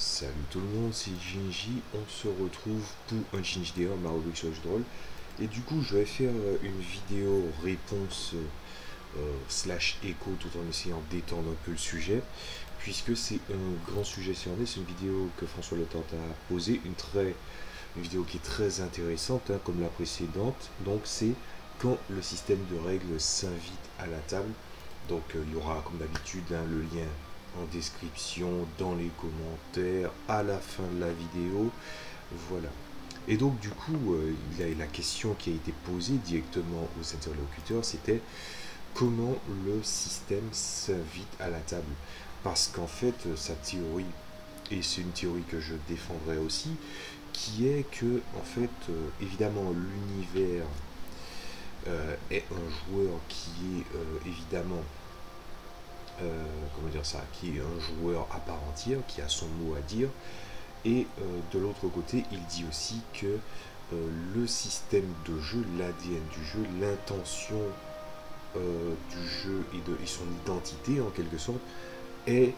Salut tout le monde, c'est Jinji. On se retrouve pour un Jinji Day ma rubrique sur le jeu de rôle. Et du coup, je vais faire euh, une vidéo réponse euh, slash écho tout en essayant d'étendre un peu le sujet, puisque c'est un grand sujet cerné. C'est une vidéo que François Le a posée, une, très, une vidéo qui est très intéressante, hein, comme la précédente. Donc, c'est quand le système de règles s'invite à la table. Donc, euh, il y aura, comme d'habitude, hein, le lien description, dans les commentaires, à la fin de la vidéo. Voilà. Et donc du coup, euh, la, question qui a été posée directement aux interlocuteurs, c'était comment le système s'invite à la table? Parce qu'en fait, sa théorie, et c'est une théorie que je défendrai aussi, qui est que, en fait, euh, évidemment, l'univers euh, est un joueur qui est évidemment euh, comment dire ça, qui est un joueur à part entière, qui a son mot à dire. Et euh, de l'autre côté, il dit aussi que euh, le système de jeu, l'ADN du jeu, l'intention du jeu et, de, son identité en quelque sorte, est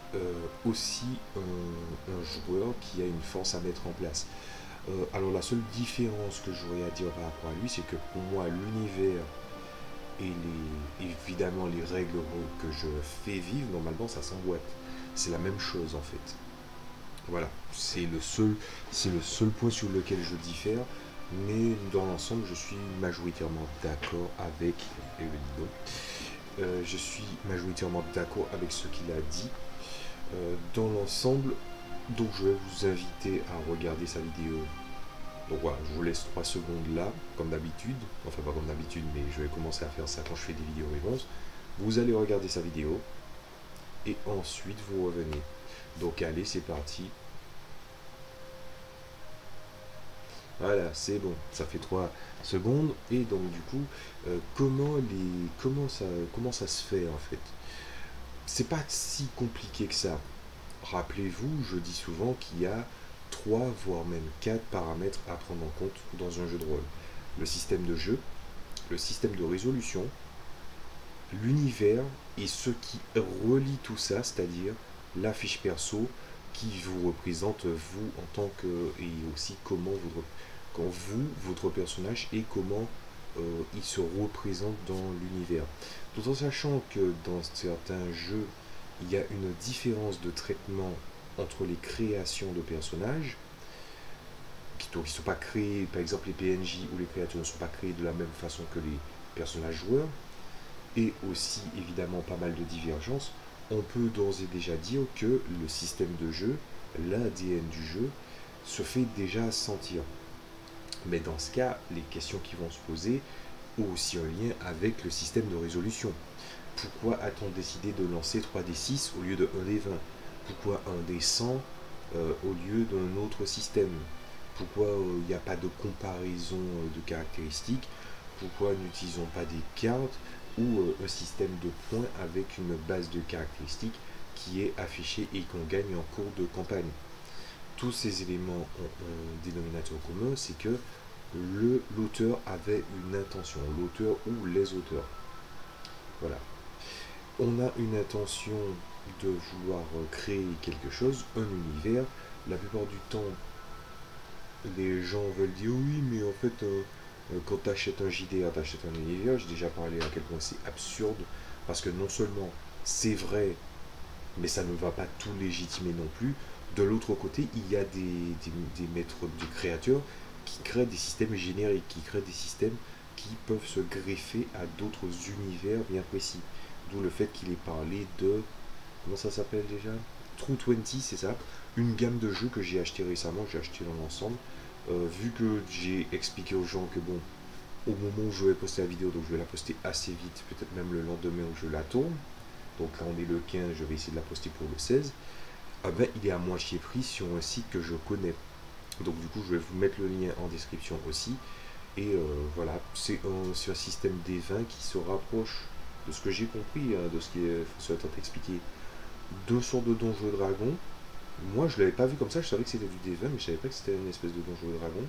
aussi un, joueur qui a une force à mettre en place. alors la seule différence que j'aurais à dire par rapport à lui, c'est que pour moi, l'univers et les, évidemment les règles que je fais vivre, normalement ça s'emboîte. C'est la même chose en fait. Voilà, c'est le seul, c'est le seul point sur lequel je diffère, mais dans l'ensemble, je suis majoritairement d'accord avec euh, je suis majoritairement d'accord avec ce qu'il a dit. Euh, dans l'ensemble, donc je vais vous inviter à regarder sa vidéo donc voilà, je vous laisse 3 secondes là, comme d'habitude. Enfin, pas comme d'habitude, mais je vais commencer à faire ça quand je fais des vidéos réponses. Vous allez regarder sa vidéo. Et ensuite, vous revenez. Donc allez, c'est parti. Voilà, c'est bon, ça fait 3 secondes. Et donc du coup, euh, comment, les, comment, ça, comment ça se fait en fait? C'est pas si compliqué que ça. Rappelez-vous, je dis souvent qu'il y a trois, voire même quatre paramètres à prendre en compte dans un jeu de rôle. Le système de jeu, le système de résolution, l'univers et ce qui relie tout ça, c'est-à-dire la fiche perso qui vous représente vous en tant que et aussi comment vous quand vous votre personnage et comment euh, il se représente dans l'univers. Tout en sachant que dans certains jeux il y a une différence de traitement entre les créations de personnages, qui ne sont pas créés, par exemple les PNJ ou les créatures ne sont pas créés de la même façon que les personnages joueurs, et aussi évidemment pas mal de divergences, on peut d'ores et déjà dire que le système de jeu, l'ADN du jeu, se fait déjà sentir. Mais dans ce cas, les questions qui vont se poser ont aussi un lien avec le système de résolution. Pourquoi a-t-on décidé de lancer 3D6 au lieu de 1D20 pourquoi un des 100 euh, au lieu d'un autre système? Pourquoi il euh, n'y a pas de comparaison euh, de caractéristiques? Pourquoi n'utilisons pas des cartes ou un système de points avec une base de caractéristiques qui est affichée et qu'on gagne en cours de campagne? Tous ces éléments ont un dénominateur commun, c'est que l'auteur avait une intention, l'auteur ou les auteurs. Voilà. On a une intention de vouloir créer quelque chose, un univers. La plupart du temps, les gens veulent dire oui, mais en fait, euh, euh, quand tu achètes un JDR, tu achètes un univers. J'ai déjà parlé à quel point c'est absurde, parce que non seulement c'est vrai, mais ça ne va pas tout légitimer non plus. De l'autre côté, il y a des, des, maîtres du créateur qui créent des systèmes génériques, qui créent des systèmes qui peuvent se greffer à d'autres univers bien précis. D'où le fait qu'il ait parlé de comment ça s'appelle déjà? True 20, c'est ça. Une gamme de jeux que j'ai acheté récemment, j'ai acheté dans l'ensemble. Euh, vu que j'ai expliqué aux gens que bon, au moment où je vais poster la vidéo, donc je vais la poster assez vite, peut-être même le lendemain où je la tourne. Donc là on est le 15, je vais essayer de la poster pour le 16. Ah ben, il est à moitié prix sur un site que je connais. Donc du coup je vais vous mettre le lien en description aussi. Et euh, voilà, c'est un, système des 20 qui se rapproche de ce que j'ai compris, hein, de ce qui est François expliqué deux sortes de donjons et dragons. Moi, je l'avais pas vu comme ça, je savais que c'était du D20, mais je savais pas que c'était une espèce de donjon et dragon.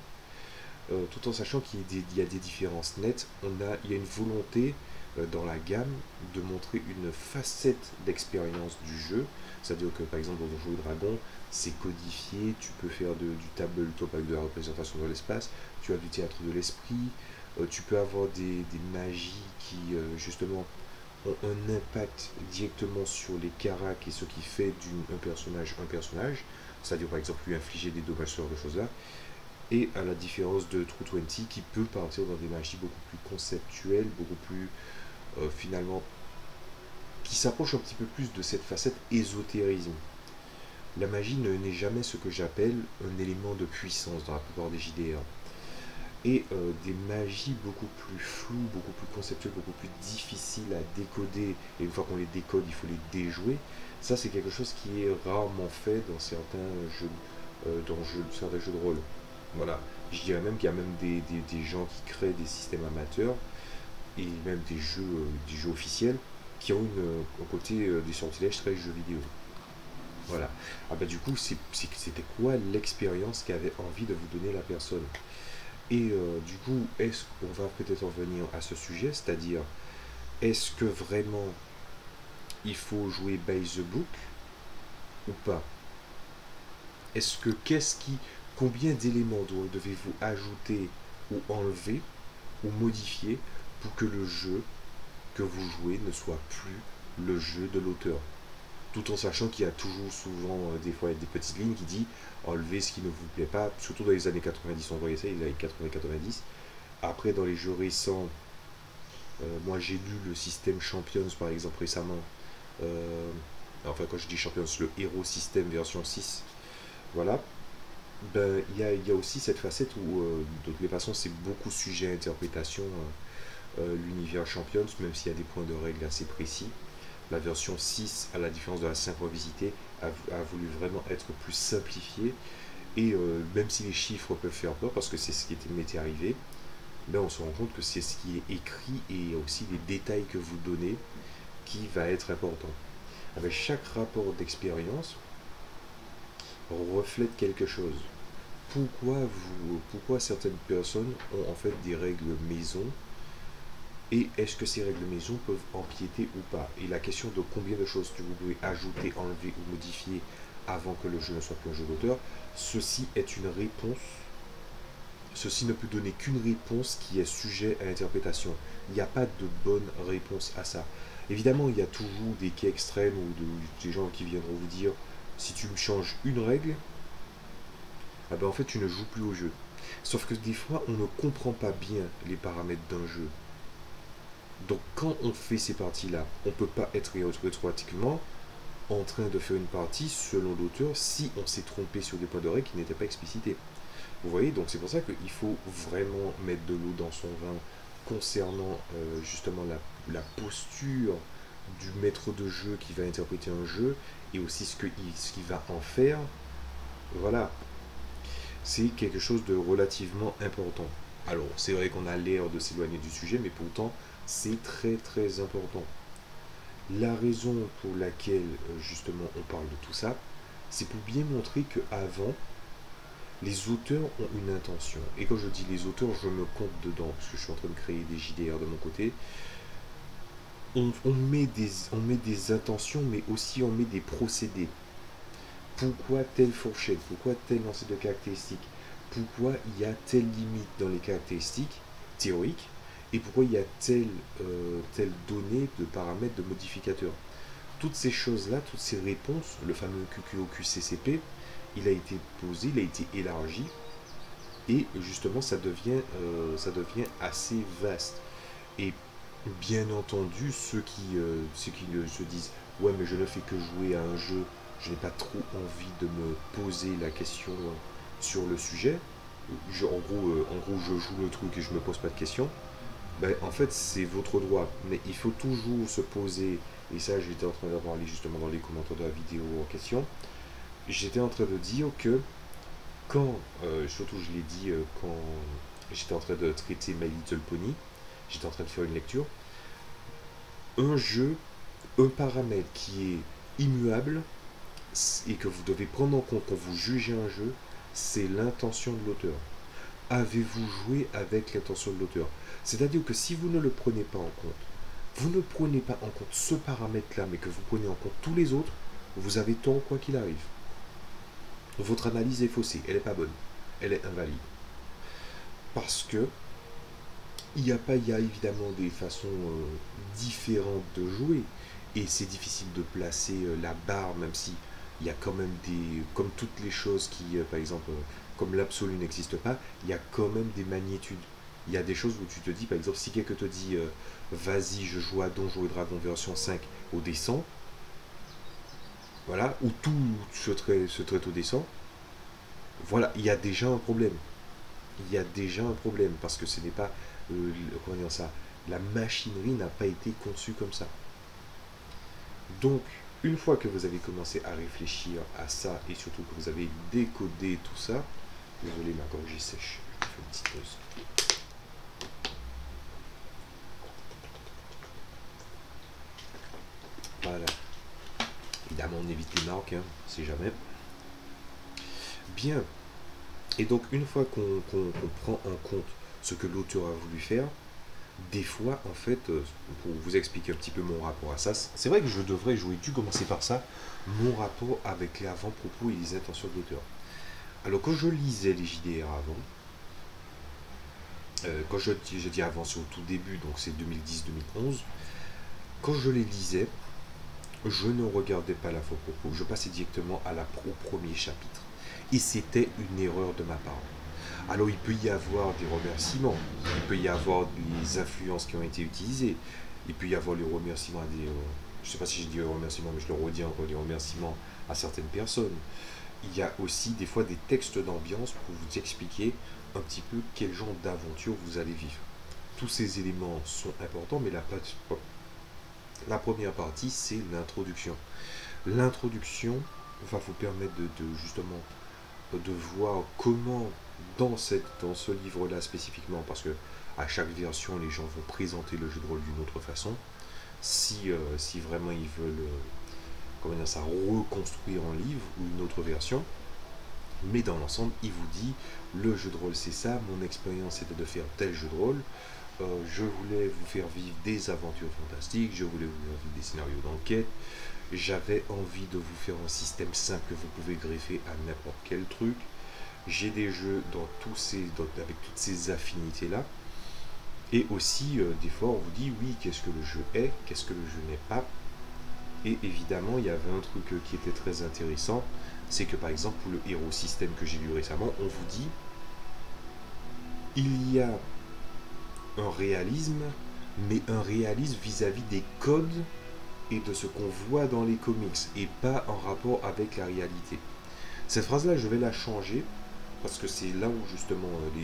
Euh, tout en sachant qu'il y, a des différences nettes, on a, il y a une volonté euh, dans la gamme de montrer une facette d'expérience du jeu. C'est-à-dire que par exemple dans Donjons et Dragon, c'est codifié, tu peux faire du tabletop avec de la représentation dans l'espace, tu as du théâtre de l'esprit, euh, tu peux avoir des, magies qui justement ont un impact directement sur les caracs et ce qui fait d'un personnage un personnage, c'est-à-dire par exemple lui infliger des dommages sur de choses-là, et à la différence de True 20 qui peut partir dans des magies beaucoup plus conceptuelles, beaucoup plus euh, finalement qui s'approche un petit peu plus de cette facette ésotérisme. La magie n'est jamais ce que j'appelle un élément de puissance dans la plupart des JDR et euh, des magies beaucoup plus floues, beaucoup plus conceptuelles, beaucoup plus difficiles à décoder. Et une fois qu'on les décode, il faut les déjouer. Ça, c'est quelque chose qui est rarement fait dans certains jeux, euh, dans certains jeux de rôle. Voilà. Je dirais même qu'il y a même des, gens qui créent des systèmes amateurs et même des jeux, euh, des jeux officiels qui ont une, un côté des sortilèges très jeux vidéo. Voilà. Ah bah du coup, c'était quoi l'expérience qu'avait envie de vous donner la personne? Et euh, du coup, est-ce qu'on va peut-être en venir à ce sujet, c'est-à-dire, est-ce que vraiment il faut jouer by the book ou pas? Est-ce que qu'est-ce qui, combien d'éléments devez-vous ajouter ou enlever ou modifier pour que le jeu que vous jouez ne soit plus le jeu de l'auteur? Tout en sachant qu'il y a toujours souvent euh, des fois des petites lignes qui disent enlevez ce qui ne vous plaît pas, surtout dans les années 90, on voyait ça, les années 80-90. Après, dans les jeux récents, euh, moi j'ai lu le système Champions par exemple récemment. Euh, enfin, quand je dis Champions, le Hero System version 6. Voilà. Ben, il y a, y a, aussi cette facette où, de toutes les façons, c'est beaucoup sujet à interprétation, l'univers Champions, même s'il y a des points de règle assez précis. La version 6, à la différence de la 5 revisitée, a, voulu vraiment être plus simplifiée. Et euh, même si les chiffres peuvent faire peur, parce que c'est ce qui était, m'était arrivé, ben on se rend compte que c'est ce qui est écrit et aussi les détails que vous donnez qui va être important. Avec chaque rapport d'expérience reflète quelque chose. Pourquoi certaines personnes ont en fait des règles maison et est-ce que ces règles de maison peuvent empiéter ou pas? Et la question de combien de choses tu pouvez ajouter, enlever ou modifier avant que le jeu ne soit plus un jeu d'auteur, ceci est une réponse. Ceci ne peut donner qu'une réponse qui est sujet à interprétation. Il n'y a pas de bonne réponse à ça. Évidemment, il y a toujours des cas extrêmes ou des gens qui viendront vous dire si tu me changes une règle, ah ben en fait tu ne joues plus au jeu. Sauf que des fois, on ne comprend pas bien les paramètres d'un jeu. Donc quand on fait ces parties-là, on ne peut pas être rétroactivement en train de faire une partie selon l'auteur si on s'est trompé sur des points d'oreille qui n'étaient pas explicités. Vous voyez, donc c'est pour ça qu'il faut vraiment mettre de l'eau dans son vin concernant euh, justement la, posture du maître de jeu qui va interpréter un jeu et aussi ce qu'il va en faire. Voilà, c'est quelque chose de relativement important. Alors, c'est vrai qu'on a l'air de s'éloigner du sujet, mais pourtant, c'est très très important. La raison pour laquelle euh, justement on parle de tout ça, c'est pour bien montrer que avant, les auteurs ont une intention. Et quand je dis les auteurs, je me compte dedans, parce que je suis en train de créer des JDR de mon côté. On, met des, on met des intentions, mais aussi on met des procédés. Pourquoi telle fourchette? Pourquoi tel ensemble de caractéristiques? Pourquoi il y a telle limite dans les caractéristiques théoriques? Et pourquoi il y a telle, euh, telle donnée de paramètres de modificateurs? Toutes ces choses-là, toutes ces réponses, le fameux QQOQCCP, il a été posé, il a été élargi, et justement ça devient, euh, assez vaste. Et bien entendu, ceux qui, euh, se disent ouais mais je ne fais que jouer à un jeu, je n'ai pas trop envie de me poser la question sur le sujet. en, gros, en gros, je joue le truc et je ne me pose pas de questions. Ben, en fait, c'est votre droit. Mais il faut toujours se poser, et ça, j'étais en train d'avoir parler justement dans les commentaires de la vidéo en question. J'étais en train de dire que quand, euh, surtout je l'ai dit euh, quand j'étais en train de traiter My Little Pony, j'étais en train de faire une lecture, un jeu, un paramètre qui est immuable et que vous devez prendre en compte quand vous jugez un jeu, c'est l'intention de l'auteur. Avez-vous joué avec l'intention de l'auteur? C'est-à-dire que si vous ne le prenez pas en compte, vous ne prenez pas en compte ce paramètre-là, mais que vous prenez en compte tous les autres, vous avez tort quoi qu'il arrive. Votre analyse est faussée, elle n'est pas bonne, elle est invalide. Parce que il y a pas, y a évidemment des façons euh, différentes de jouer, et c'est difficile de placer euh, la barre, même si il y a quand même des, comme toutes les choses qui, euh, par exemple, comme l'absolu n'existe pas, il y a quand même des magnitudes. Il y a des choses où tu te dis, par exemple, si quelqu'un te dit, vas-y, je joue à Donjons et Dragon version 5 au descend, voilà, où tout se traite, au descend, voilà, il y a déjà un problème. Il y a déjà un problème, parce que ce n'est pas, comment dire ça, la machinerie n'a pas été conçue comme ça. Donc, une fois que vous avez commencé à réfléchir à ça et surtout que vous avez décodé tout ça, désolé ma gorge sèche, je fais une petite pause. Évidemment, on évite les marques, hein, si jamais. Bien. Et donc, une fois qu'on prend en compte ce que l'auteur a voulu faire, des fois, en fait, euh, pour vous expliquer un petit peu mon rapport à ça, c'est vrai que je devrais, j'aurais dû commencer par ça, mon rapport avec les avant-propos et les intentions de l'auteur. Alors, quand je lisais les JDR avant, euh, quand je, je, dis avant, c'est au tout début, donc c'est 2010-2011, quand je les lisais, je ne regardais pas l'avant-propos, je passais directement à la, au premier chapitre. Et c'était une erreur de ma part. Alors il peut y avoir des remerciements, il peut y avoir des influences qui ont été utilisées, il peut y avoir les remerciements à des... Euh, je ne sais pas si j'ai dit remerciements, mais je le redis encore, les remerciements à certaines personnes. Il y a aussi des fois des textes d'ambiance pour vous expliquer un petit peu quel genre d'aventure vous allez vivre. Tous ces éléments sont importants, mais la, la première partie, c'est l'introduction. L'introduction va vous permettre de, justement de voir comment dans, cette, dans ce livre-là spécifiquement, parce que à chaque version, les gens vont présenter le jeu de rôle d'une autre façon. Si, euh, si vraiment ils veulent euh, comment dire ça, reconstruire en livre ou une autre version. Mais dans l'ensemble, il vous dit le jeu de rôle c'est ça, mon expérience était de faire tel jeu de rôle. Euh, je voulais vous faire vivre des aventures fantastiques, je voulais vous faire vivre des scénarios d'enquête. J'avais envie de vous faire un système simple que vous pouvez greffer à n'importe quel truc j'ai des jeux dans tous ces, avec toutes ces affinités-là. Et aussi, euh, des fois, on vous dit, oui, qu'est-ce que le jeu est, qu'est-ce que le jeu n'est pas. Et évidemment, il y avait un truc euh, qui était très intéressant, c'est que par exemple, pour le héros système que j'ai lu récemment, on vous dit, il y a un réalisme, mais un réalisme vis-à-vis -vis des codes et de ce qu'on voit dans les comics, et pas en rapport avec la réalité. Cette phrase-là, je vais la changer parce que c'est là où justement euh,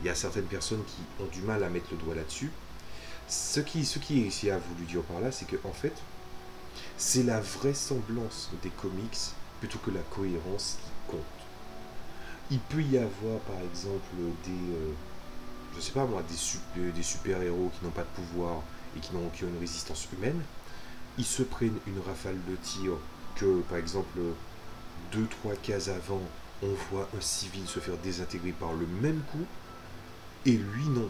il y a certaines personnes qui ont du mal à mettre le doigt là-dessus. Ce qui, ce qui ici a voulu dire par là, c'est que en fait, c'est la vraisemblance des comics plutôt que la cohérence qui compte. Il peut y avoir par exemple des, euh, je sais pas moi, des, super-héros qui n'ont pas de pouvoir et qui, ont, qui une résistance humaine. Ils se prennent une rafale de tir que par exemple deux, trois cases avant, on voit un civil se faire désintégrer par le même coup, et lui non.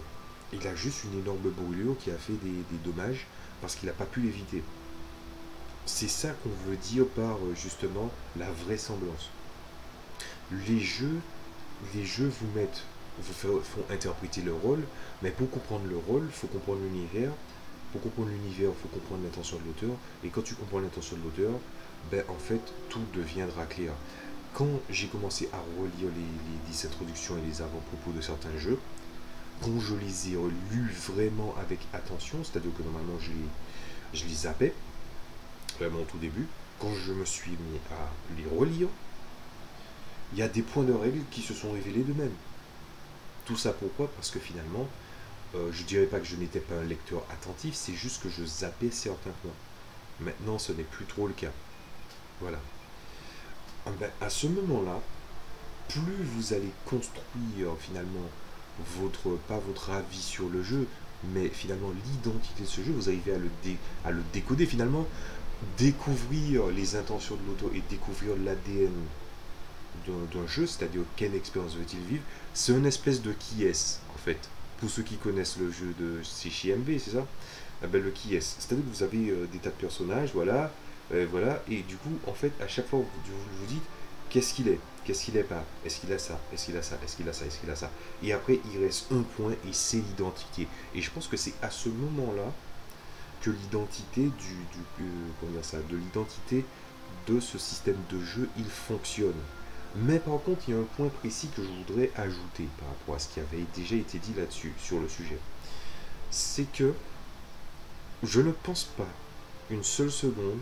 Il a juste une énorme brûlure qui a fait des, dommages parce qu'il n'a pas pu l'éviter. C'est ça qu'on veut dire par euh, justement la vraisemblance. Les jeux, les jeux vous mettent, vous font interpréter le rôle, mais pour comprendre le rôle, il faut comprendre l'univers. Pour comprendre l'univers, il faut comprendre l'intention de l'auteur. Et quand tu comprends l'intention de l'auteur, ben en fait tout deviendra clair quand j'ai commencé à relire les, les, introductions et les avant-propos de certains jeux, quand je les ai lus vraiment avec attention, c'est-à-dire que normalement je les, je les zappais, vraiment au tout début, quand je me suis mis à les relire, il y a des points de règle qui se sont révélés d'eux-mêmes. Tout ça pourquoi? Parce que finalement, euh, je ne dirais pas que je n'étais pas un lecteur attentif, c'est juste que je zappais certains points. Maintenant, ce n'est plus trop le cas. Voilà. Ah ben, à ce moment-là, plus vous allez construire finalement votre, pas votre avis sur le jeu, mais finalement l'identité de ce jeu, vous arrivez à le, à le décoder finalement, découvrir les intentions de l'auto et découvrir l'ADN d'un jeu, c'est-à-dire quelle expérience veut-il vivre, c'est une espèce de qui est en fait. Pour ceux qui connaissent le jeu de c'est c'est ça? Le qui est. C'est-à-dire que vous avez euh, des tas de personnages, voilà, euh, voilà, et du coup, en fait, à chaque fois, vous vous, dites qu'est-ce qu'il est, qu'est-ce qu'il est pas, est-ce qu'il a ça, est-ce qu'il a ça, est-ce qu'il a ça, est-ce qu'il a ça? Et après, il reste un point et c'est l'identité. Et je pense que c'est à ce moment-là que l'identité du, du comment ça, de l'identité de ce système de jeu, il fonctionne. Mais par contre, il y a un point précis que je voudrais ajouter par rapport à ce qui avait déjà été dit là-dessus, sur le sujet. C'est que je ne pense pas une seule seconde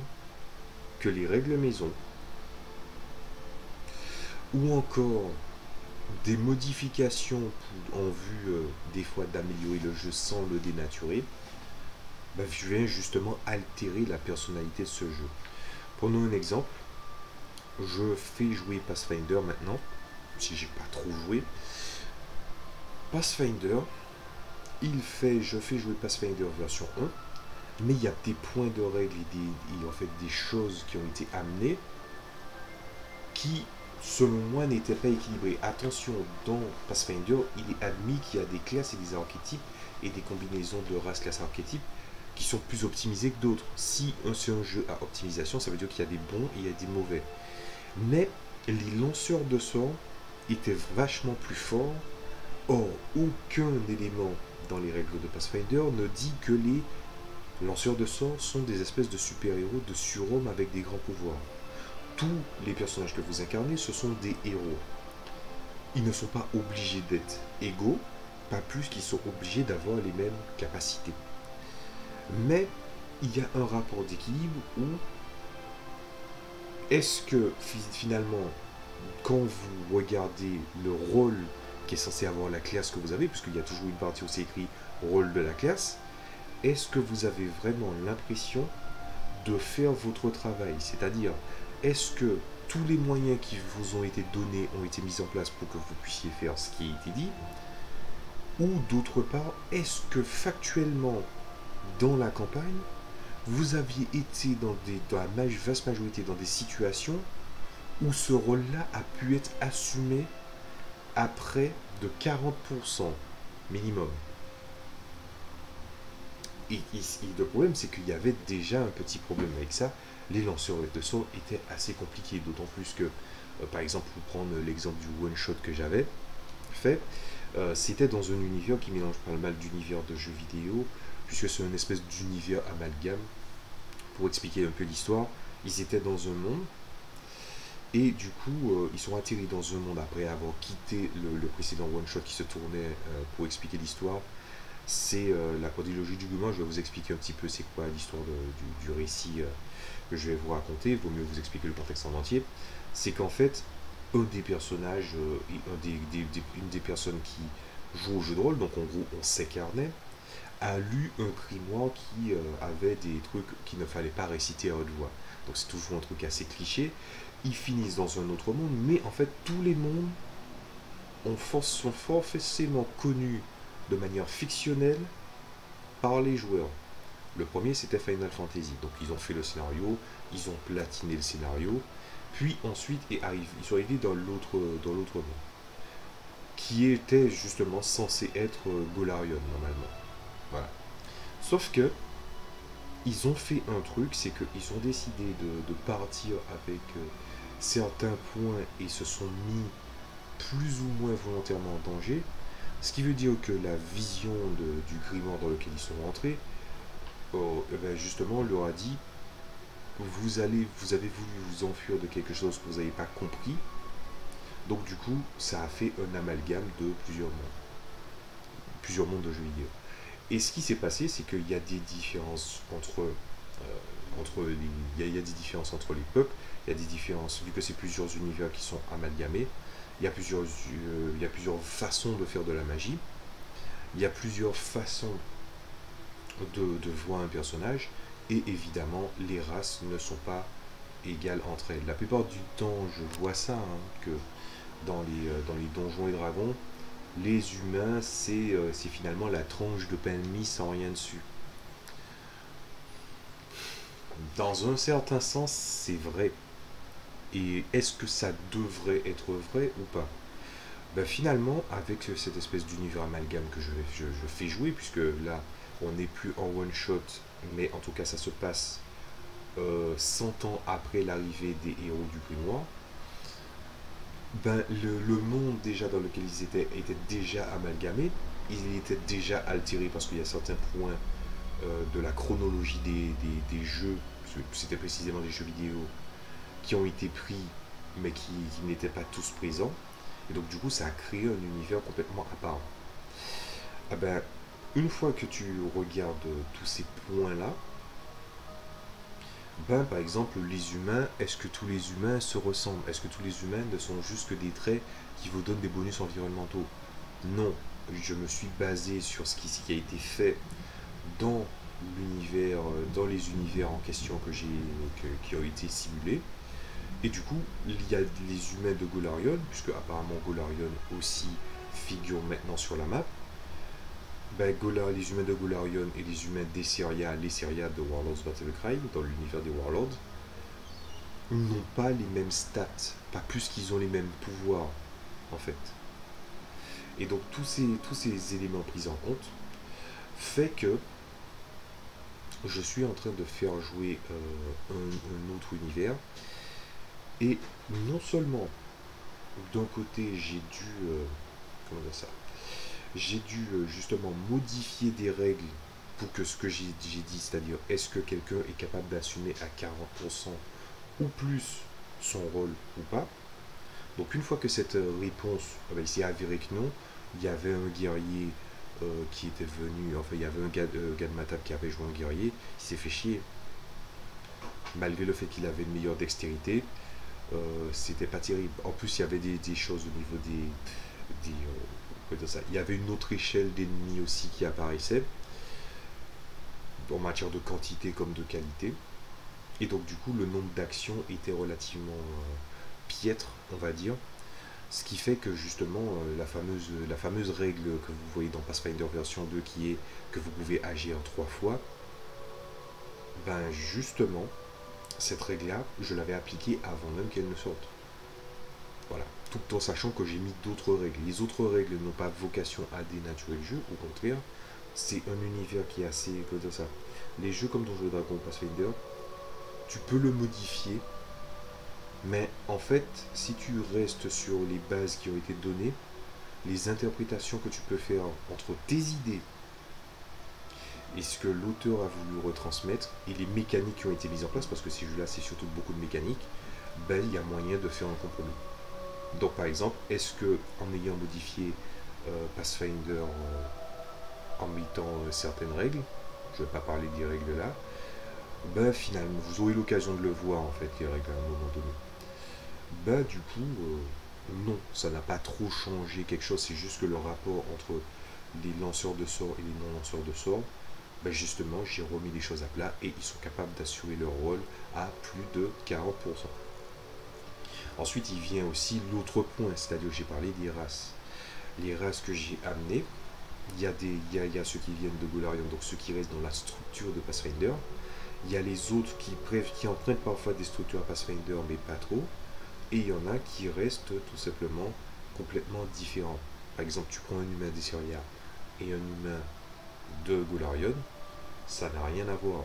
que les règles maison ou encore des modifications en vue euh, des fois d'améliorer le jeu sans le dénaturer, bah, je viens justement altérer la personnalité de ce jeu. Prenons un exemple. Je fais jouer Pathfinder maintenant, si j'ai pas trop joué. Pathfinder, il fait, je fais jouer Pathfinder version 1, mais il y a des points de règle et, des, en fait des choses qui ont été amenées qui, selon moi, n'étaient pas équilibrées. Attention, dans Pathfinder, il est admis qu'il y a des classes et des archétypes et des combinaisons de races, classes, archétypes qui sont plus optimisés que d'autres. Si c'est un jeu à optimisation, ça veut dire qu'il y a des bons et il y a des mauvais. Mais les lanceurs de sorts étaient vachement plus forts. Or, aucun élément dans les règles de Pathfinder ne dit que les lanceurs de sorts sont des espèces de super-héros, de surhommes avec des grands pouvoirs. Tous les personnages que vous incarnez, ce sont des héros. Ils ne sont pas obligés d'être égaux, pas plus qu'ils sont obligés d'avoir les mêmes capacités. Mais il y a un rapport d'équilibre où est-ce que finalement, quand vous regardez le rôle qui est censé avoir la classe que vous avez, puisqu'il y a toujours une partie où c'est écrit rôle de la classe, est-ce que vous avez vraiment l'impression de faire votre travail? C'est-à-dire, est-ce que tous les moyens qui vous ont été donnés ont été mis en place pour que vous puissiez faire ce qui a été dit? Ou d'autre part, est-ce que factuellement, dans la campagne, vous aviez été dans, des, dans la vaste majorité dans des situations où ce rôle-là a pu être assumé à près de 40% minimum. Et, le problème, c'est qu'il y avait déjà un petit problème avec ça. Les lanceurs de saut étaient assez compliqués, d'autant plus que, euh, par exemple, pour prendre l'exemple du one-shot que j'avais fait, euh, c'était dans un univers qui mélange pas mal d'univers de jeux vidéo, puisque c'est une espèce d'univers amalgame. Pour expliquer un peu l'histoire, ils étaient dans un monde, et du coup, euh, ils sont atterris dans un monde après avoir quitté le, précédent one-shot qui se tournait euh, pour expliquer l'histoire. C'est euh, la quadrilogie du Gumin. Je vais vous expliquer un petit peu c'est quoi l'histoire du, récit que je vais vous raconter. Vaut mieux vous expliquer le contexte en entier. C'est qu'en fait, un des personnages, une des personnes qui joue au jeu de rôle, donc en gros on s'incarnait, a lu un grimoire qui euh, avait des trucs qu'il ne fallait pas réciter à haute voix. Donc c'est toujours un truc assez cliché. Ils finissent dans un autre monde, mais en fait tous les mondes ont sont forcément connus de manière fictionnelle par les joueurs. Le premier c'était Final Fantasy, donc ils ont fait le scénario, ils ont platiné le scénario, puis ensuite ils, ils sont arrivés dans l'autre dans l'autre monde, qui était justement censé être euh, Golarion normalement. Sauf que, ils ont fait un truc, c'est qu'ils ont décidé de, partir avec euh, certains points et se sont mis plus ou moins volontairement en danger. Ce qui veut dire que la vision du grimoire dans lequel ils sont rentrés, oh, eh ben, justement, leur a dit vous, vous avez voulu vous enfuir de quelque chose que vous n'avez pas compris. Donc, du coup, ça a fait un amalgame de plusieurs mondes. Plusieurs mondes de jeux vidéo. Et ce qui s'est passé, c'est qu'il y a des différences entre, euh, entre les, il, y a, des différences entre les peuples, il y a des différences, vu que c'est plusieurs univers qui sont amalgamés, il y, a plusieurs, euh, il y a plusieurs façons de faire de la magie, il y a plusieurs façons de, de voir un personnage, et évidemment, les races ne sont pas égales entre elles. La plupart du temps, je vois ça, hein, que dans les, euh, dans les donjons et dragons, les humains, euh, c'est finalement la tranche de pain de mie sans rien dessus. Dans un certain sens, c'est vrai. Et est-ce que ça devrait être vrai ou pas? Ben Finalement, avec cette espèce d'univers amalgame que je, fais jouer, puisque là, on n'est plus en one shot, mais en tout cas ça se passe 100 ans après l'arrivée des héros du grimoire, ben, le, monde déjà dans lequel ils étaient était déjà amalgamé, il était déjà altéré parce qu'il y a certains points de la chronologie des, jeux, c'était précisément des jeux vidéo, qui ont été pris mais qui, n'étaient pas tous présents. Et donc du coup ça a créé un univers complètement à part. Ah ben, une fois que tu regardes tous ces points-là, ben, par exemple, les humains, est-ce que tous les humains se ressemblent? Est-ce que tous les humains ne sont juste que des traits qui vous donnent des bonus environnementaux? Non, je me suis basé sur ce qui, a été fait dans l'univers, dans les univers en question que j'ai, qui ont été simulés. Et du coup, il y a les humains de Golarion, puisque apparemment Golarion aussi figure maintenant sur la map ben, les humains de Golarion et les humains des Syria, les Syria de Warlords Battlecry, dans l'univers des Warlords, n'ont pas les mêmes stats, pas plus qu'ils ont les mêmes pouvoirs, en fait. Et donc tous ces, tous ces éléments pris en compte fait que je suis en train de faire jouer euh, un, autre univers. Et non seulement d'un côté j'ai dû... Euh, comment dire ça j'ai dû euh, justement modifier des règles pour que ce que j'ai dit, c'est-à-dire est-ce que quelqu'un est capable d'assumer à 40% ou plus son rôle ou pas? Donc une fois que cette euh, réponse ben, s'est avérée que non, il y avait un guerrier euh, qui était venu, enfin il y avait un gars, de Matab qui avait joué un guerrier, il s'est fait chier. Malgré le fait qu'il avait une meilleure dextérité, c'était pas terrible. En plus il y avait des, choses au niveau des, des il y avait une autre échelle d'ennemis aussi qui apparaissait, en matière de quantité comme de qualité. Et donc du coup, le nombre d'actions était relativement euh, piètre, on va dire. Ce qui fait que justement, euh, la, fameuse, la fameuse règle que vous voyez dans Pathfinder version 2 qui est que vous pouvez agir trois fois, ben justement, cette règle-là, je l'avais appliquée avant même qu'elle ne sorte. Tout en sachant que j'ai mis d'autres règles. Les autres règles n'ont pas vocation à dénaturer le jeu, au contraire, c'est un univers qui est assez ça. Les jeux comme Donjons Dragon Pathfinder, tu peux le modifier, mais en fait, si tu restes sur les bases qui ont été données, les interprétations que tu peux faire entre tes idées et ce que l'auteur a voulu retransmettre et les mécaniques qui ont été mises en place, parce que ces jeux-là, c'est surtout beaucoup de mécaniques, ben, il y a moyen de faire un compromis. Donc par exemple, est-ce que en ayant modifié euh, Pathfinder en, mettant euh, certaines règles, je ne vais pas parler des règles là, ben finalement vous aurez l'occasion de le voir en fait les règles à un moment donné. Ben du coup, euh, non, ça n'a pas trop changé quelque chose, c'est juste que le rapport entre les lanceurs de sorts et les non-lanceurs de sorts, ben justement j'ai remis les choses à plat et ils sont capables d'assurer leur rôle à plus de 40%. Ensuite, il vient aussi l'autre point, c'est-à-dire que j'ai parlé des races. Les races que j'ai amenées, il y, a des, il, y a, ceux qui viennent de Golarion, donc ceux qui restent dans la structure de Pathfinder. Il y a les autres qui, qui empruntent parfois des structures à Pathfinder, mais pas trop. Et il y en a qui restent tout simplement complètement différents. Par exemple, tu prends un humain des Syria et un humain de Golarion, ça n'a rien à voir.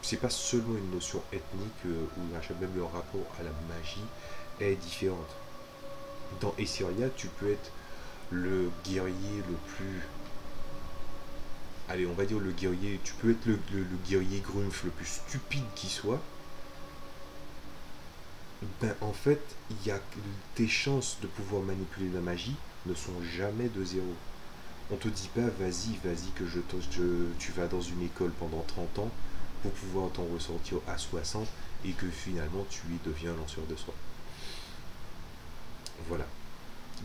C'est pas seulement une notion ethnique euh, ou même le rapport à la magie est différente. Dans Essyria, tu peux être le guerrier le plus. Allez, on va dire le guerrier. Tu peux être le, guerrier grumf le plus stupide qui soit. Ben, en fait, y a tes chances de pouvoir manipuler la magie ne sont jamais de zéro. On te dit pas, vas-y, vas-y, que je, je, tu vas dans une école pendant 30 ans pour pouvoir t'en ressortir à 60 et que finalement tu y deviens lanceur de soi. Voilà.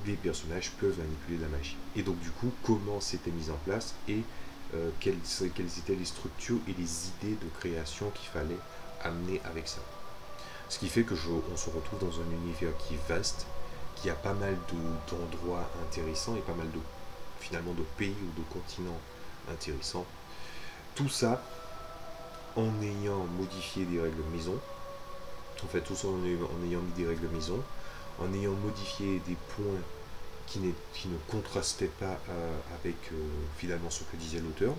Les personnages peuvent manipuler la magie. Et donc du coup, comment c'était mis en place et euh, quelles, étaient les structures et les idées de création qu'il fallait amener avec ça? Ce qui fait que on se retrouve dans un univers qui est vaste, qui a pas mal d'endroits intéressants et pas mal de finalement de pays ou de continents intéressants. Tout ça en ayant modifié des règles maison. En fait, tout ça en ayant mis des règles maison, en ayant modifié des points qui, ne contrastaient pas euh, avec euh, finalement ce que disait l'auteur.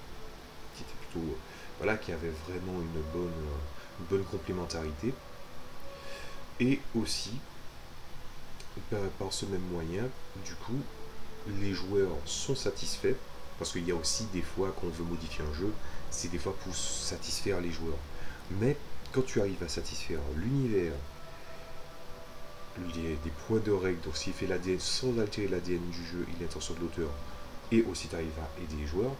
qui était plutôt, voilà, qui avait vraiment une bonne, bonne complémentarité. Et aussi, par ce même moyen, du coup, les joueurs sont satisfaits, parce qu'il y a aussi des fois qu'on veut modifier un jeu, c'est des fois pour satisfaire les joueurs. Mais quand tu arrives à satisfaire l'univers, des points de règle, donc s'il fait l'ADN sans altérer l'ADN du jeu et l'intention de l'auteur, et aussi tu arrives à aider les joueurs,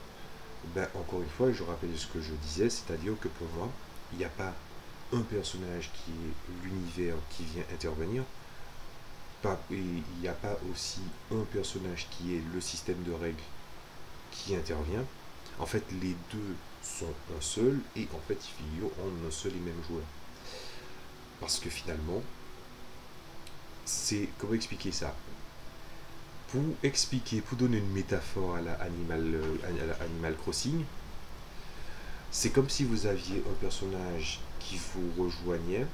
ben encore une fois, je rappelle ce que je disais, c'est-à-dire que pour moi, il n'y a pas un personnage qui est l'univers qui vient intervenir, et il n'y a pas aussi un personnage qui est le système de règles qui intervient. En fait, les deux sont un seul et en fait, ils figurent en un seul et même joueur. Parce que finalement, c'est. Comment expliquer ça? Pour expliquer, pour donner une métaphore à la Animal, euh, Animal Crossing, c'est comme si vous aviez un personnage qui vous rejoignait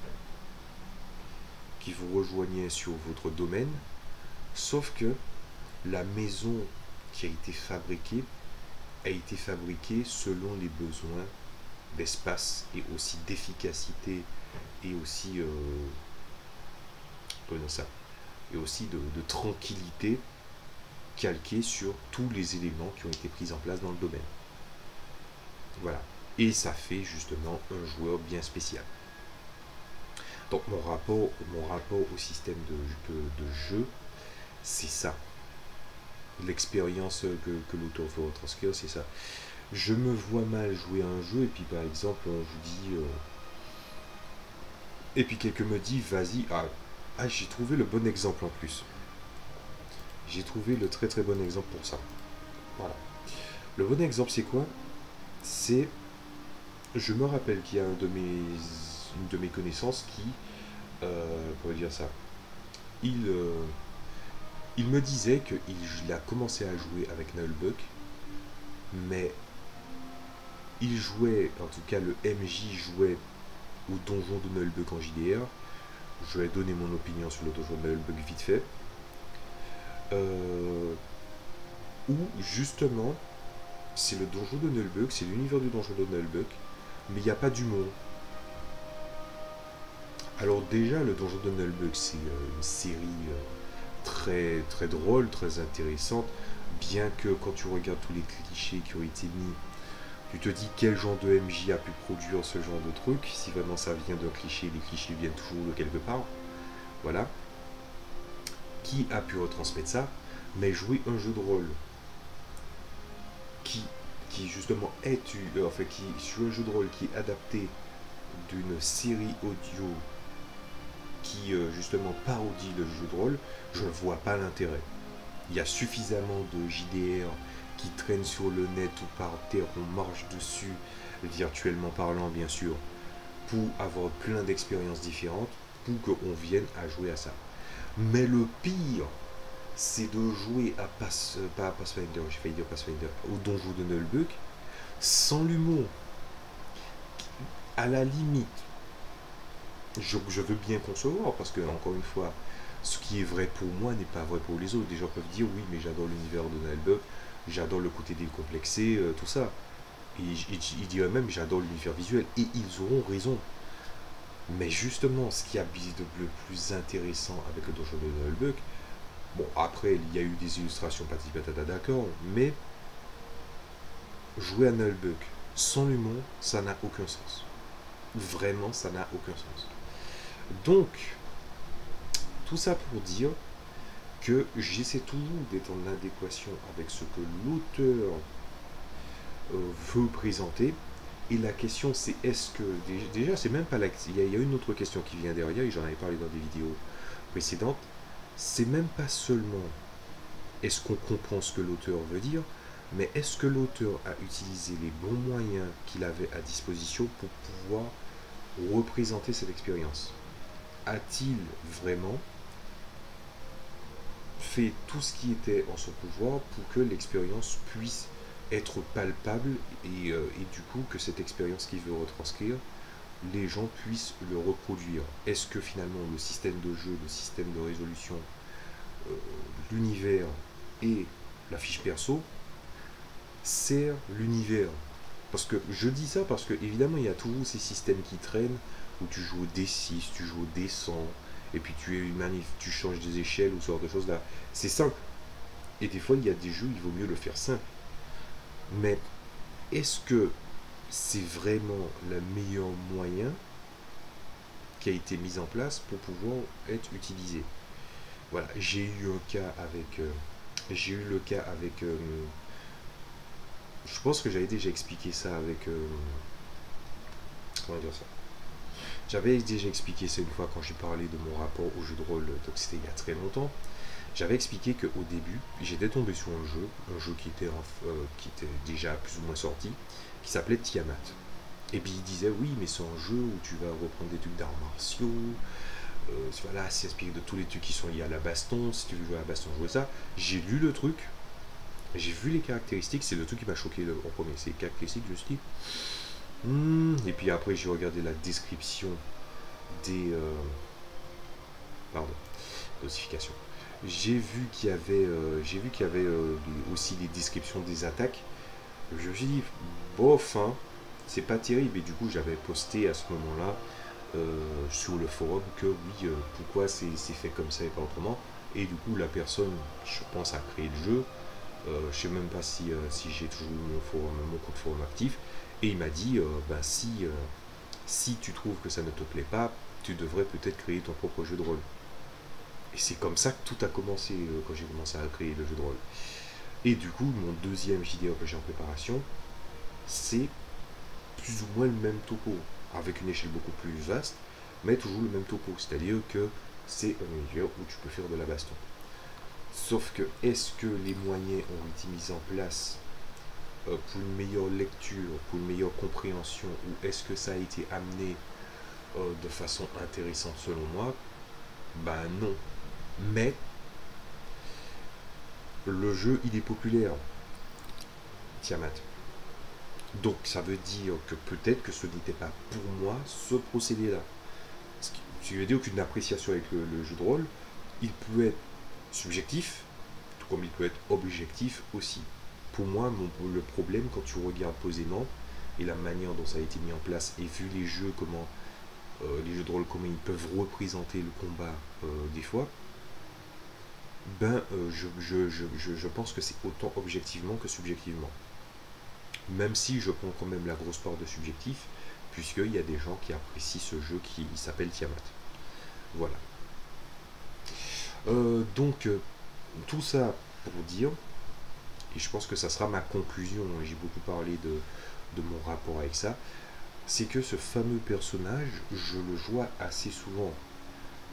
qui vous rejoignait sur votre domaine, sauf que la maison qui a été fabriquée a été fabriquée selon les besoins d'espace et aussi d'efficacité et aussi euh, ça et aussi de, tranquillité calquée sur tous les éléments qui ont été pris en place dans le domaine. Voilà. Et ça fait justement un joueur bien spécial. Donc mon rapport, mon rapport au système de, de, jeu, c'est ça. L'expérience que, que l'auteur veut retranscrire, c'est ça. Je me vois mal jouer à un jeu et puis par exemple on vous dit... Euh, et puis quelqu'un me dit, vas-y, ah, ah j'ai trouvé le bon exemple en plus. J'ai trouvé le très très bon exemple pour ça. Voilà. Le bon exemple c'est quoi? C'est... Je me rappelle qu'il y a un de mes une de mes connaissances qui, euh, comment dire ça, il, euh, il me disait qu'il a commencé à jouer avec Nullbuck, mais il jouait, en tout cas le MJ jouait au donjon de Nullbuck en JDR. Je vais donner mon opinion sur le donjon de Nullbuck vite fait. Euh, où justement, c'est le donjon de Nullbuck, c'est l'univers du donjon de Nullbuck, mais il n'y a pas d'humour. Alors déjà, le Donjon de Nullbuck, c'est euh, une série euh, très, très drôle, très intéressante, bien que quand tu regardes tous les clichés qui ont été mis, tu te dis quel genre de MJ a pu produire ce genre de truc, si vraiment ça vient d'un cliché, les clichés viennent toujours de quelque part, voilà. Qui a pu retransmettre ça? Mais jouer un jeu de rôle qui, qui justement est, euh, enfin qui, sur un jeu de rôle qui adapté d'une série audio qui euh, justement parodie le jeu de rôle, je ne vois pas l'intérêt. Il y a suffisamment de JDR qui traînent sur le net ou par terre, on marche dessus, virtuellement parlant bien sûr, pour avoir plein d'expériences différentes, pour qu'on vienne à jouer à ça. Mais le pire, c'est de jouer à Pass, euh, pas à Pathfinder, j'ai failli dire Pathfinder, au donjon de Nullbuck, sans l'humour. À la limite, je, veux bien concevoir, parce que, encore une fois, ce qui est vrai pour moi n'est pas vrai pour les autres. Des gens peuvent dire oui, mais j'adore l'univers de Noël j'adore le côté décomplexé, euh, tout ça. Et ils diraient même j'adore l'univers visuel, et ils auront raison. Mais justement, ce qui a le plus intéressant avec le donjon de Noël bon, après, il y a eu des illustrations patata d'accord, mais jouer à Nullbuck sans l'humour, ça n'a aucun sens. Vraiment, ça n'a aucun sens. Donc, tout ça pour dire que j'essaie toujours d'être en adéquation avec ce que l'auteur euh, veut présenter. Et la question c'est est-ce que déjà c'est même pas la il y, a, une autre question qui vient derrière et j'en avais parlé dans des vidéos précédentes. C'est même pas seulement est-ce qu'on comprend ce que l'auteur veut dire, mais est-ce que l'auteur a utilisé les bons moyens qu'il avait à disposition pour pouvoir représenter cette expérience? A-t-il vraiment fait tout ce qui était en son pouvoir pour que l'expérience puisse être palpable et, euh, du coup que cette expérience qu'il veut retranscrire, les gens puissent le reproduire. Est-ce que finalement le système de jeu, le système de résolution, euh, l'univers et la fiche perso sert l'univers? Parce que je dis ça parce que évidemment il y a toujours ces systèmes qui traînent où tu joues au D6, tu joues au D100, et puis tu, manif tu changes des échelles ou ce genre de choses là. C'est simple. Et des fois il y a des jeux, il vaut mieux le faire simple. Mais est-ce que c'est vraiment le meilleur moyen qui a été mis en place pour pouvoir être utilisé? Voilà, j'ai eu un cas avec... Euh, j'ai eu le cas avec... Euh, je pense que j'avais déjà expliqué ça avec... Euh, comment dire ça? J'avais déjà expliqué ça une fois quand j'ai parlé de mon rapport au jeu de rôle, donc c'était il y a très longtemps. J'avais expliqué qu'au début, j'étais tombé sur un jeu, un jeu qui était, qui était déjà plus ou moins sorti, qui s'appelait Tiamat. Et puis il disait oui, mais c'est un jeu où tu vas reprendre des trucs d'arts martiaux. Euh, voilà, c'est inspiré de tous les trucs qui sont liés à la baston. Si tu veux jouer à la baston, jouer ça. J'ai lu le truc, j'ai vu les caractéristiques. C'est le truc qui m'a choqué en premier. C'est les caractéristiques, je me suis. Et puis après, j'ai regardé la description des. Euh, pardon, notification. J'ai vu qu'il y avait, euh, j'ai vu qu'il y avait euh, aussi les descriptions des attaques. Je me suis dit, bof, hein, c'est pas terrible. Et du coup, j'avais posté à ce moment-là sur le forum que oui, pourquoi c'est fait comme ça et pas autrement. Et du coup, la personne, je pense, a créé le jeu. Je sais même pas si, si j'ai toujours mon, forum, mon compte forum actif. Et il m'a dit, bah, si, si tu trouves que ça ne te plaît pas, tu devrais peut-être créer ton propre jeu de rôle. Et c'est comme ça que tout a commencé quand j'ai commencé à créer le jeu de rôle. Et du coup, mon deuxième vidéo que j'ai en préparation, c'est plus ou moins le même topo, avec une échelle beaucoup plus vaste, mais toujours le même topo. C'est-à-dire que c'est un univers où tu peux faire de la baston. Sauf que, est-ce que les moyens ont été mis en place euh, pour une meilleure lecture, pour une meilleure compréhension, ou est-ce que ça a été amené euh, de façon intéressante selon moi? Ben non. Mais le jeu, il est populaire. Tiamat. Donc ça veut dire que peut-être que ce n'était pas pour moi ce procédé-là. Ce qui veut dire qu'une appréciation avec le, jeu de rôle, il peut être subjectif, tout comme il peut être objectif aussi. Pour moi, le problème quand tu regardes posément et la manière dont ça a été mis en place et vu les jeux, comment euh, les jeux de rôle, comment ils peuvent représenter le combat euh, des fois, ben euh, je, je pense que c'est autant objectivement que subjectivement même si je prends quand même la grosse part de subjectif, puisqu'il y a des gens qui apprécient ce jeu qui s'appelle Tiamat. Voilà. Donc, tout ça pour dire, et je pense que ça sera ma conclusion, j'ai beaucoup parlé de, mon rapport avec ça, c'est que ce fameux personnage, je le vois assez souvent.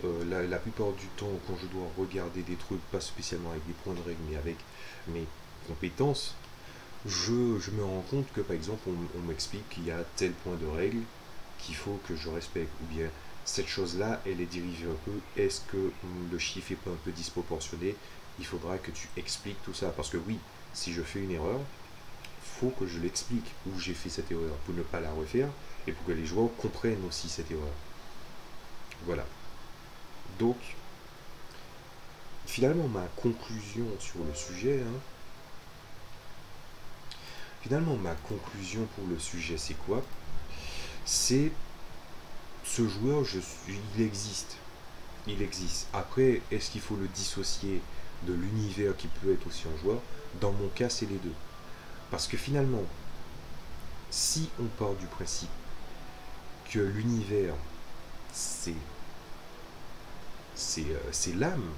Euh, la, plupart du temps, quand je dois regarder des trucs, pas spécialement avec des points de règle, mais avec mes compétences, je, me rends compte que par exemple on, m'explique qu'il y a tel point de règle qu'il faut que je respecte. Ou bien cette chose là elle est dirigée un peu est-ce que le chiffre est pas un peu disproportionné? Il faudra que tu expliques tout ça. Parce que oui si je fais une erreur faut que je l'explique où j'ai fait cette erreur pour ne pas la refaire et pour que les joueurs comprennent aussi cette erreur voilà donc finalement ma conclusion sur le sujet hein, Finalement, ma conclusion pour le sujet, c'est quoi? C'est ce joueur, il existe. Il existe. Après, est-ce qu'il faut le dissocier? De l'univers qui peut être aussi un joueur Dans mon cas, c'est les deux. Parce que finalement, si on part du principe que l'univers, c'est c'est euh, l'âme,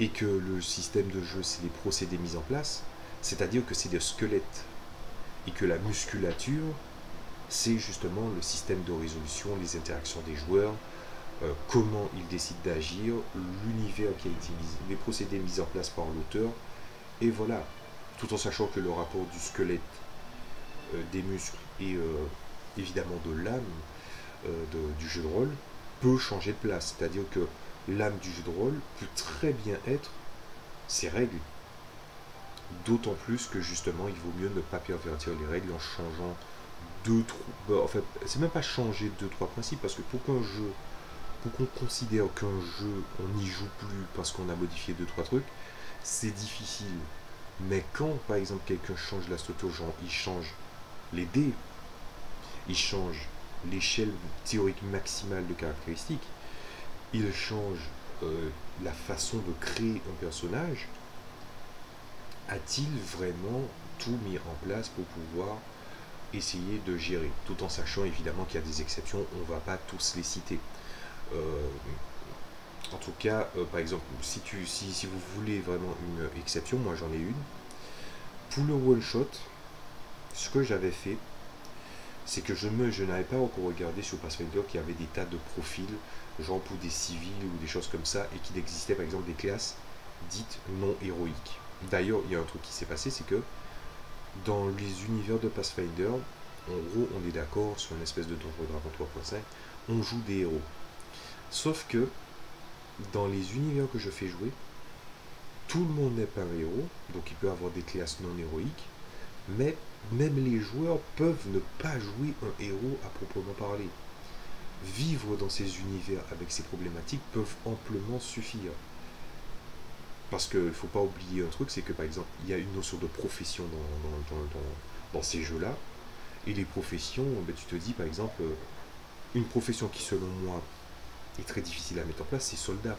et que le système de jeu, c'est les procédés mis en place, c'est-à-dire que c'est des squelettes et que la musculature, c'est justement le système de résolution, les interactions des joueurs, euh, comment ils décident d'agir, l'univers qui a été mis, les procédés mis en place par l'auteur, et voilà, tout en sachant que le rapport du squelette, euh, des muscles et euh, évidemment de l'âme du jeu de rôle peut changer de place, c'est-à-dire que l'âme du jeu de rôle peut très bien être ses règles, D'autant plus que justement, il vaut mieux ne pas pervertir les règles en changeant deux, trois. Bah, en fait, c'est même pas changer deux, trois principes, parce que pour qu'un jeu, qu'on considère qu'un jeu, on n'y joue plus parce qu'on a modifié deux, trois trucs, c'est difficile. Mais quand, par exemple, quelqu'un change la structure, genre il change les dés, il change l'échelle théorique maximale de caractéristiques, il change euh, la façon de créer un personnage, a-t-il vraiment tout mis en place pour pouvoir essayer de gérer, tout en sachant évidemment qu'il y a des exceptions, on ne va pas tous les citer. Euh, en tout cas, euh, par exemple, si, vous voulez vraiment une exception, moi j'en ai une. Pour le one shot, ce que j'avais fait, c'est que je, je n'avais pas encore regardé sur Pathfinder qu'il y avait des tas de profils, genre pour des civils ou des choses comme ça, et qu'il existait par exemple des classes dites non héroïques. D'ailleurs, il y a un truc qui s'est passé, c'est que dans les univers de Pathfinder, en gros, on est d'accord sur une espèce de Donjon Dragon 3.5, on joue des héros. Sauf que dans les univers que je fais jouer, tout le monde n'est pas un héros, donc il peut avoir des classes non héroïques, mais même les joueurs peuvent ne pas jouer un héros à proprement parler. Vivre dans ces univers avec ces problématiques peuvent amplement suffire. Parce qu'il ne faut pas oublier un truc, c'est que par exemple, il y a une notion de profession dans, ces jeux-là. Et les professions, ben, tu te dis par exemple, une profession qui selon moi est très difficile à mettre en place, c'est soldat.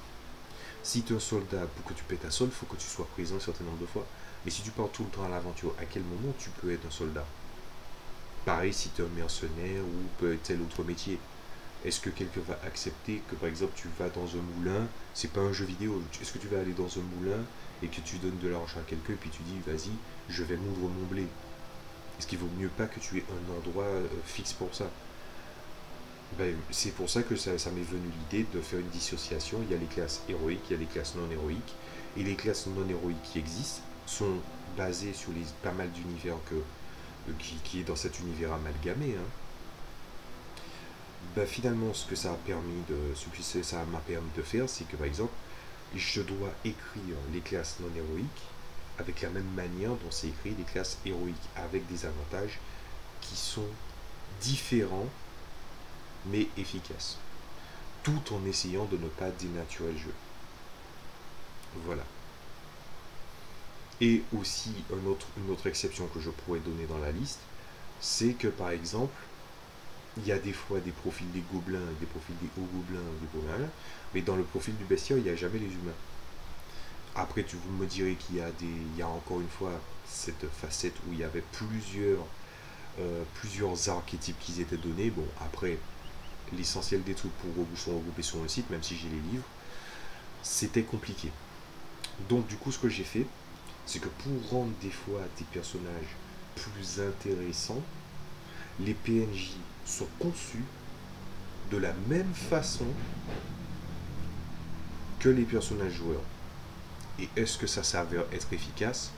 Si tu es un soldat, pour que tu pètes ta sol, il faut que tu sois présent un certain nombre de fois. Mais si tu pars tout le temps à l'aventure, à quel moment tu peux être un soldat? Pareil si tu es un mercenaire ou peut tel autre métier. Est-ce que quelqu'un va accepter que par exemple tu vas dans un moulin, c'est pas un jeu vidéo, est-ce que tu vas aller dans un moulin et que tu donnes de l'argent à quelqu'un et puis tu dis vas-y, je vais moudre mon blé? Est-ce qu'il vaut mieux pas que tu aies un endroit euh, fixe pour ça? Ben, c'est pour ça que ça, m'est venu l'idée de faire une dissociation. Il y a les classes héroïques, il y a les classes non héroïques. Et les classes non héroïques qui existent sont basées sur les, pas mal d'univers que, euh, qui, est dans cet univers amalgamé. Hein. Ben, finalement, ce que ça a permis de, ce que ça m'a permis de faire, c'est que par exemple, je dois écrire les classes non héroïques avec la même manière dont c'est écrit les classes héroïques, avec des avantages qui sont différents mais efficace. Tout en essayant de ne pas dénaturer le jeu. Voilà. Et aussi une autre exception que je pourrais donner dans la liste, c'est que par exemple, il y a des fois des profils des gobelins, des profils des hauts gobelins, des gobelins, mais dans le profil du bestiaire, il n'y a jamais les humains. Après, tu me direz qu'il y a des, il encore une fois cette facette où il y avait plusieurs, euh, plusieurs archétypes qui étaient donnés. Bon, après, l'essentiel des trucs pour sont regroupés sur le site, même si j'ai les livres, c'était compliqué. Donc du coup, ce que j'ai fait, c'est que pour rendre des fois des personnages plus intéressants, les PNJ sont conçus de la même façon que les personnages joueurs. Et est-ce que ça s'avère être efficace?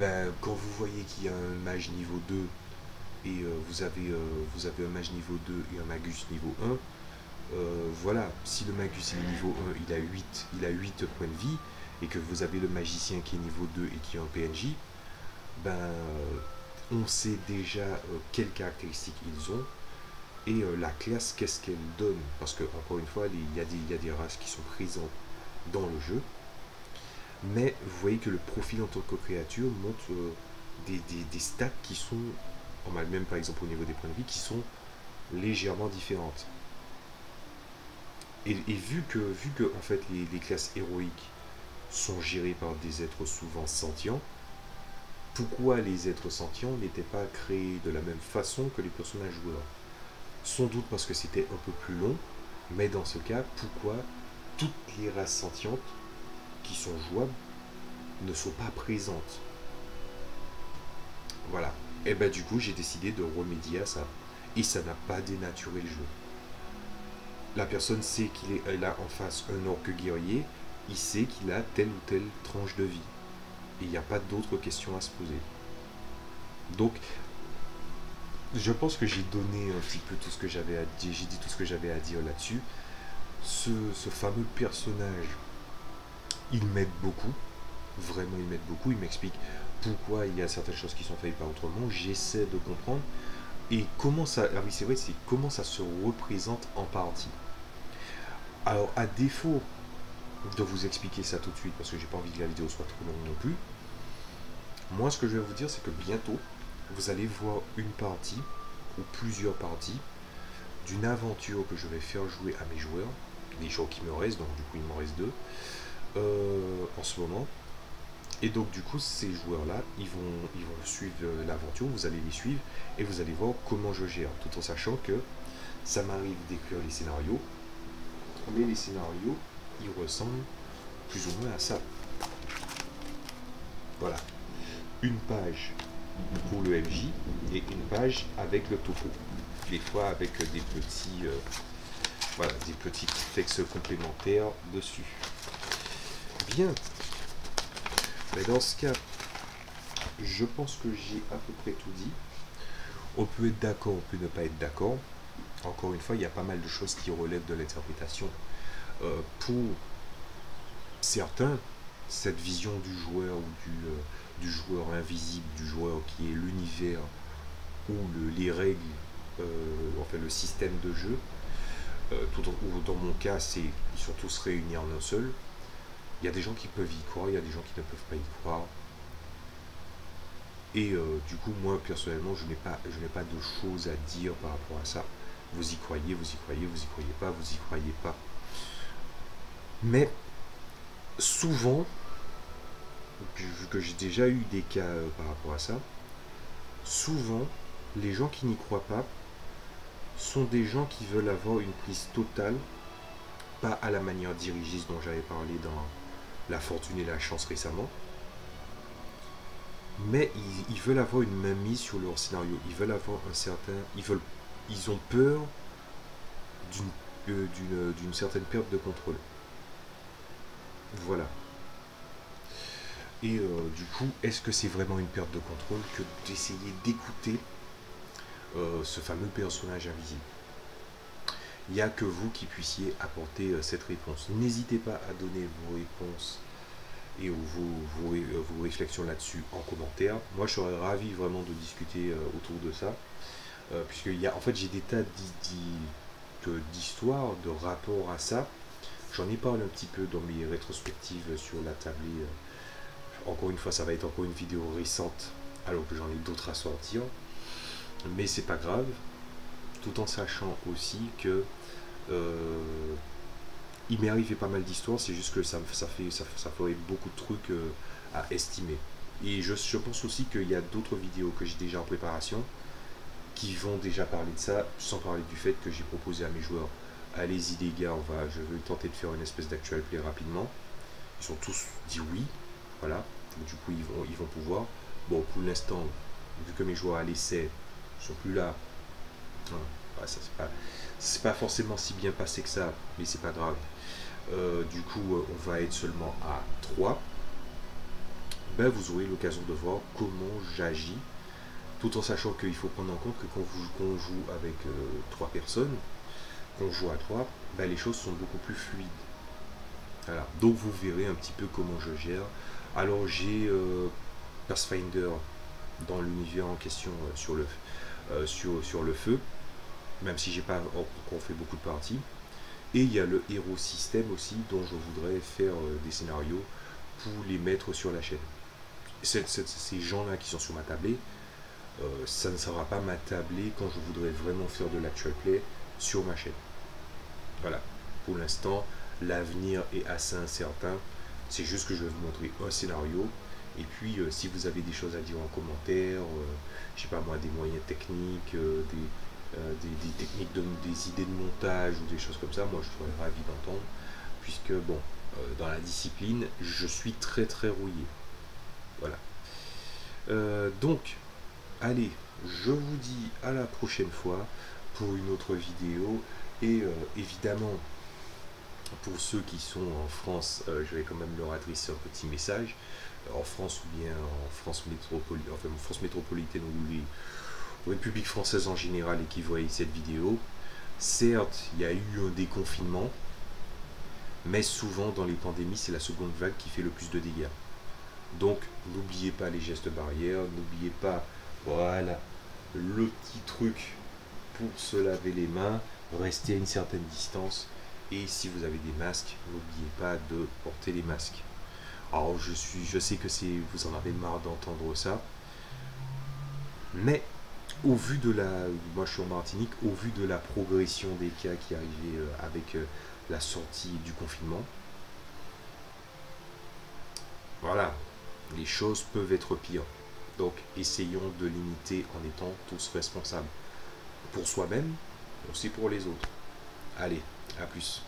Ben, Quand vous voyez qu'il y a un mage niveau 2 et euh, vous, avez, euh, vous avez un mage niveau 2 et un magus niveau 1, euh, voilà, si le magus est niveau 1, il a 8, il a 8 points de vie, et que vous avez le magicien qui est niveau 2 et qui est un PNJ, ben, on sait déjà quelles caractéristiques ils ont, et la classe, qu'est-ce qu'elle donne. Parce que, encore une fois, il y, a des, il y a des races qui sont présentes dans le jeu, mais vous voyez que le profil en tant que créature montre des, des, des, stats qui sont même par exemple au niveau des points de vie, qui sont légèrement différentes. Et, vu que, vu que en fait, les, classes héroïques sont gérées par des êtres souvent sentients, pourquoi les êtres sentients n'étaient pas créés de la même façon que les personnages joueurs? Sans doute parce que c'était un peu plus long, mais dans ce cas, pourquoi toutes les races sentientes qui sont jouables ne sont pas présentes? Voilà. Et ben du coup, j'ai décidé de remédier à ça. Et ça n'a pas dénaturé le jeu. La personne sait qu'il est là en face un orque guerrier, il sait qu'il a telle ou telle tranche de vie. Et il n'y a pas d'autres questions à se poser. Donc, je pense que j'ai donné un petit peu tout ce que j'avais à dire, j'ai dit tout ce que j'avais à dire là-dessus. Ce, ce, fameux personnage, il m'aide beaucoup, vraiment il m'aide beaucoup, il m'explique pourquoi il y a certaines choses qui sont faites pas autrement, j'essaie de comprendre. Et comment ça, ah oui c'est vrai, c'est comment ça se représente en partie. Alors à défaut de vous expliquer ça tout de suite, parce que j'ai pas envie que la vidéo soit trop longue non plus, moi ce que je vais vous dire c'est que bientôt, vous allez voir une partie ou plusieurs parties d'une aventure que je vais faire jouer à mes joueurs, des gens qui me restent, donc du coup il m'en reste deux euh, en ce moment. Et donc du coup ces joueurs-là, ils vont, ils vont suivre l'aventure, vous allez les suivre et vous allez voir comment je gère, tout en sachant que ça m'arrive d'écrire les scénarios, mais les scénarios, ils ressemblent plus ou moins à ça. Voilà. Une page pour le MJ et une page avec le topo. Des fois avec des petits, euh, voilà, des petits textes complémentaires dessus. Bien. Dans ce cas, je pense que j'ai à peu près tout dit. On peut être d'accord, on peut ne pas être d'accord. Encore une fois, il y a pas mal de choses qui relèvent de l'interprétation. Euh, pour certains, cette vision du joueur ou du, euh, du joueur invisible, du joueur qui est l'univers ou les règles, euh, enfin le système de jeu, tout ou dans mon cas, c'est ils sont tous réunis en un seul. Il y a des gens qui peuvent y croire, il y a des gens qui ne peuvent pas y croire. Et euh, du coup, moi personnellement, je n'ai pas, pas de choses à dire par rapport à ça. Vous y croyez, vous y croyez, vous y croyez pas, vous y croyez pas. Mais souvent, vu que j'ai déjà eu des cas euh, par rapport à ça, souvent, les gens qui n'y croient pas sont des gens qui veulent avoir une prise totale, pas à la manière dirigiste dont j'avais parlé dans La fortune et la chance récemment, mais ils, veulent avoir une main mise sur leur scénario. Ils veulent avoir un certain. Ils, veulent, ils ont peur d'une euh, d'une certaine perte de contrôle. Voilà. Et euh, du coup, est-ce que c'est vraiment une perte de contrôle que d'essayer d'écouter euh, ce fameux personnage invisible? Il n'y a que vous qui puissiez apporter euh, cette réponse. N'hésitez pas à donner vos réponses et vos, vos, réflexions là-dessus en commentaire. Moi, je serais ravi vraiment de discuter autour de ça. Puisqu'il y a, en fait, j'ai des tas d'histoires, de rapports à ça. J'en ai parlé un petit peu dans mes rétrospectives sur la tablée encore une fois, ça va être encore une vidéo récente, alors que j'en ai d'autres à sortir. Mais c'est pas grave, tout en sachant aussi que euh, il m'est arrivé pas mal d'histoires, c'est juste que ça, ça, fait, ça, ferait beaucoup de trucs euh, à estimer. Et je, je pense aussi qu'il y a d'autres vidéos que j'ai déjà en préparation qui vont déjà parler de ça, sans parler du fait que j'ai proposé à mes joueurs allez-y les gars, on va, je vais tenter de faire une espèce d'actuel play rapidement. Ils sont tous dit oui, voilà. du coup, ils vont, ils vont pouvoir. Bon, pour l'instant, vu que mes joueurs à l'essai sont plus là, ça c'est pas, forcément si bien passé que ça, mais c'est pas grave. Euh, du coup, euh, on va être seulement à 3. Ben, vous aurez l'occasion de voir comment j'agis, tout en sachant qu'il faut prendre en compte que quand vous, joue avec euh, trois personnes, qu'on joue à 3, ben, les choses sont beaucoup plus fluides. Donc vous verrez un petit peu comment je gère alors j'ai euh, Pathfinder dans l'univers en question euh, sur, le, euh, sur, sur, le feu, même si j'ai pas encore fait beaucoup de parties. Et il y a le héros système aussi dont je voudrais faire des scénarios pour les mettre sur la chaîne. ces gens-là qui sont sur ma tablée, ça ne sera pas ma tablée quand je voudrais vraiment faire de l'actual play sur ma chaîne. Voilà. Pour l'instant, l'avenir est assez incertain. C'est juste que je vais vous montrer un scénario. Et puis, euh, si vous avez des choses à dire en commentaire, euh, je sais pas moi, des moyens techniques, euh, des, des, techniques, de, des idées de montage ou des choses comme ça, moi je serais ravi d'entendre. Puisque, bon, dans la discipline, je suis très très rouillé. Voilà. donc, allez, je vous dis à la prochaine fois pour une autre vidéo. Et évidemment, pour ceux qui sont en France, euh, je vais quand même leur adresser un petit message. En France ou bien en France, métropolitaine, ou les Républiques françaises en général et qui voient cette vidéo. Certes, il y a eu un déconfinement, mais souvent dans les pandémies, c'est la seconde vague qui fait le plus de dégâts. Donc, n'oubliez pas les gestes barrières, n'oubliez pas, voilà, le petit truc pour se laver les mains, rester à une certaine distance et si vous avez des masques, n'oubliez pas de porter les masques. Alors je suis, je sais que c'est, vous en avez marre d'entendre ça. Mais au vu de la, moi je suis en Martinique, au vu de la progression des cas qui arrivaient euh, avec euh, la sortie du confinement, voilà, les choses peuvent être pires. Donc essayons de limiter en étant tous responsables. Pour soi-même, aussi pour les autres. Allez, à plus.